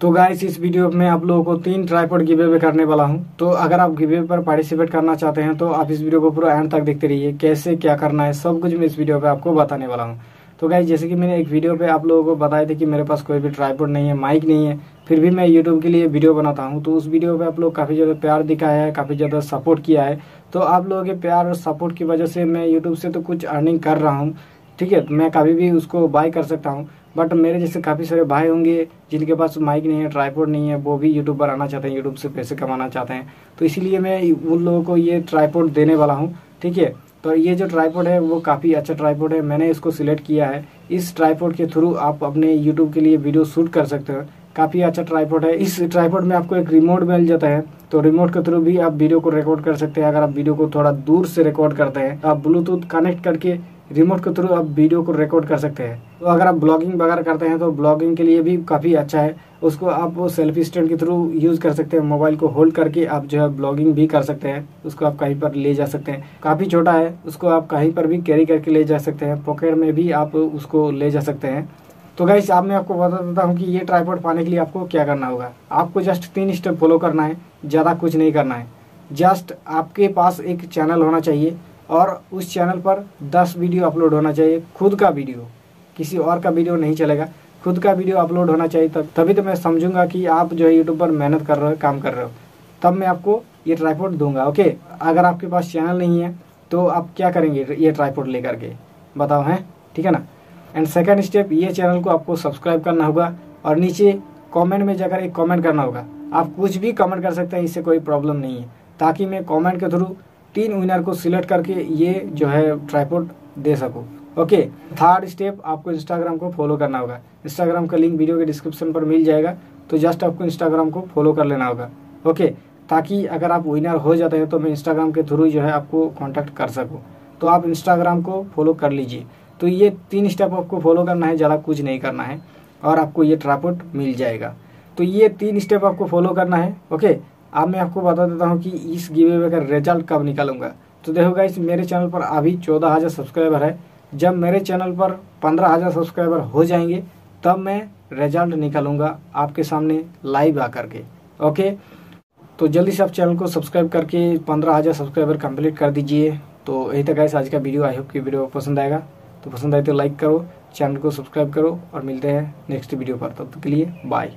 तो गाइस इस वीडियो में आप लोगों को तीन ट्राईपोड गिवे अवे करने वाला हूँ। तो अगर आप गिवे पर पार्टिसिपेट करना चाहते हैं तो आप इस वीडियो को पूरा एंड तक देखते रहिए। कैसे, क्या करना है, सब कुछ मैं इस वीडियो पे आपको बताने वाला हूँ। तो गाइस जैसे कि मैंने एक वीडियो पे आप लोगों को बताया था कि मेरे पास कोई भी ट्राईपोड नहीं है माइक नहीं है, फिर भी मैं यूट्यूब के लिए वीडियो बनाता हूँ। तो उस वीडियो पे आप लोग काफ़ी ज़्यादा प्यार दिखाया है, काफ़ी ज़्यादा सपोर्ट किया है। तो आप लोगों के प्यार और सपोर्ट की वजह से मैं यूट्यूब से तो कुछ अर्निंग कर रहा हूँ। ठीक है मैं कभी भी उसको बाय कर सकता हूँ। बट मेरे जैसे काफ़ी सारे भाई होंगे, जिनके पास माइक नहीं है ट्राईपोर्ड नहीं है, वो भी यूट्यूब पर आना चाहते हैं यूट्यूब से पैसे कमाना चाहते हैं। तो इसीलिए मैं उन लोगों को ये ट्राईपोर्ड देने वाला हूँ, ठीक है? तो ये जो ट्राईपोर्ड है, वो काफ़ी अच्छा ट्राईपोर्ड है। मैंने इसको सिलेक्ट किया है। इस ट्राईपोर्ड के थ्रू आप अपने यूट्यूब के लिए वीडियो शूट कर सकते हो। काफ़ी अच्छा ट्राईपोर्ड है। इस ट्राईपोर्ड में आपको एक रिमोट मिल जाता है। तो रिमोट के थ्रू भी आप वीडियो को रिकॉर्ड कर सकते हैं। अगर आप वीडियो को थोड़ा दूर से रिकॉर्ड करते हैं, आप ब्लूटूथ कनेक्ट करके रिमोट के थ्रू आप वीडियो को रिकॉर्ड कर सकते हैं। तो अगर आप ब्लॉगिंग वगैरह करते हैं तो ब्लॉगिंग के लिए भी काफ़ी अच्छा है। उसको आप वो सेल्फी स्टैंड के थ्रू यूज़ कर सकते हैं मोबाइल को होल्ड करके आप जो है ब्लॉगिंग भी कर सकते हैं। उसको आप कहीं पर ले जा सकते हैं। काफ़ी छोटा है, उसको आप कहीं पर भी कैरी करके ले जा सकते हैं। पॉकेट में भी आप उसको ले जा सकते हैं। तो गाइस आप मैं आपको बता देता हूँ कि ये ट्राईपोर्ड पाने के लिए आपको क्या करना होगा। आपको जस्ट तीन स्टेप फॉलो करना है, ज़्यादा कुछ नहीं करना है। जस्ट आपके पास एक चैनल होना चाहिए। और उस चैनल पर 10 वीडियो अपलोड होना चाहिए, खुद का वीडियो। किसी और का वीडियो नहीं चलेगा। खुद का वीडियो अपलोड होना चाहिए, तब, तभी तो मैं समझूँगा कि आप जो है यूट्यूब पर मेहनत कर रहे हो, काम कर रहे हो। तब मैं आपको ये ट्राईपोर्ट दूँगा ओके अगर आपके पास चैनल नहीं है तो आप क्या करेंगे ये ट्राईपोर्ट लेकर के? बताओ, हैं? ठीक है ना? एंड सेकेंड स्टेप ये चैनल को आपको सब्सक्राइब करना होगा और नीचे कमेंट में जाकर एक कमेंट करना होगा। आप कुछ भी कमेंट कर सकते हैं, इससे कोई प्रॉब्लम नहीं है। ताकि मैं कमेंट के थ्रू तीन विनर को सिलेक्ट करके ये जो है ट्राईपोर्ट दे सकूँ। ओके थर्ड स्टेप आपको इंस्टाग्राम को फॉलो करना होगा। इंस्टाग्राम का लिंक वीडियो के डिस्क्रिप्शन पर मिल जाएगा। तो जस्ट आपको इंस्टाग्राम को फॉलो कर लेना होगा। ओके ताकि अगर आप विनर हो जाते हैं तो मैं इंस्टाग्राम के थ्रू जो है आपको कॉन्टैक्ट कर सकूँ। तो आप इंस्टाग्राम को फॉलो कर लीजिए। तो ये तीन स्टेप आपको फॉलो करना है, ज़्यादा कुछ नहीं करना है। और आपको ये ट्रापोर्ट मिल जाएगा। तो ये तीन स्टेप आपको फॉलो करना है। ओके अब मैं आपको बता देता हूँ कि इस गिवे अवे का रिज़ल्ट कब निकालूँगा। तो देखो गाइस मेरे चैनल पर अभी चौदह हज़ार सब्सक्राइबर है। जब मेरे चैनल पर पंद्रह हज़ार सब्सक्राइबर हो जाएँगे, तब मैं रिज़ल्ट निकालूँगा आपके सामने लाइव आकर के। ओके तो जल्दी से आप चैनल को सब्सक्राइब करके पंद्रह हज़ार सब्सक्राइबर कंप्लीट कर दीजिए। तो यही तक गाइस आज का वीडियो आई होप की वीडियो पसंद आएगा। तो पसंद आए तो लाइक करो चैनल को सब्सक्राइब करो और मिलते हैं नेक्स्ट वीडियो पर। तब तक के लिए बाय